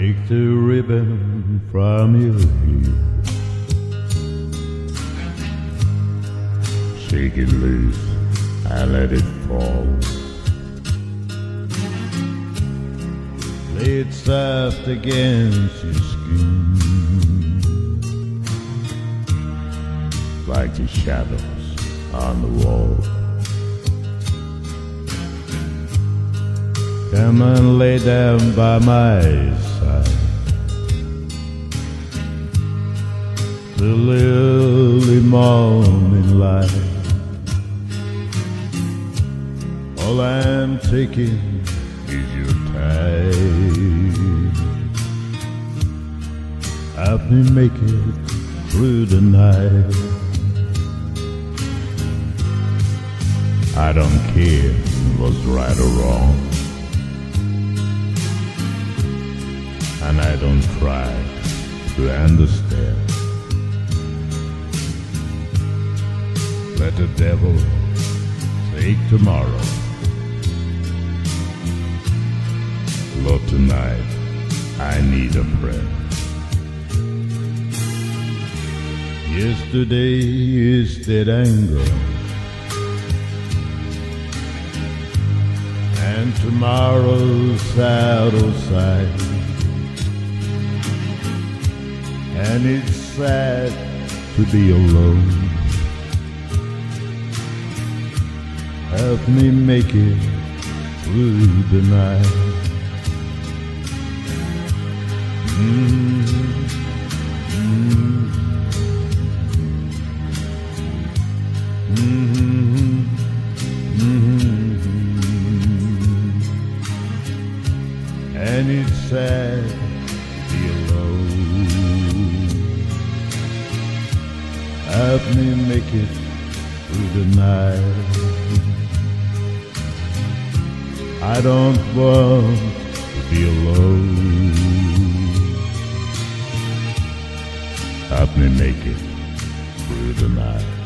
Lift the ribbon from your hair. Shake it loose and let it fall. Lay it soft against your skin. Like the shadows on the wall. Come and lay down by my side. The early morning light. All I'm taking is your time. Help me make it through the night. I don't care what's right or wrong. And I don't try to understand. Let the devil take tomorrow. Lord, tonight I need a friend. Yesterday is dead anger. And tomorrow's out of sight. And it's sad to be alone. Help me make it through the night. Mm, mm, mm, mm, And it's sad me make it through the night. I don't want to be alone. Help me make it through the night.